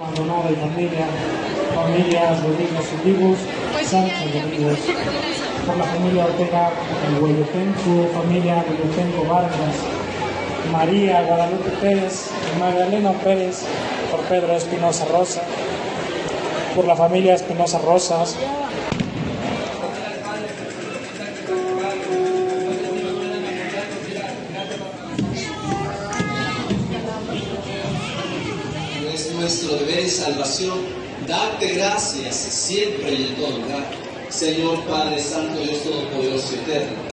Abandonada y familia, familias Rodríguez Olivos, Sánchez Rodríguez, por la familia Ortega Huehuetenco, familia Huehuetenco Vargas, María Guadalupe Pérez, Magdalena Pérez, por Pedro Espinosa Rosa, por la familia Espinosa Rosas, nuestro deber y salvación darte gracias siempre y en todo lugar. Señor Padre Santo, Dios Todopoderoso y Eterno.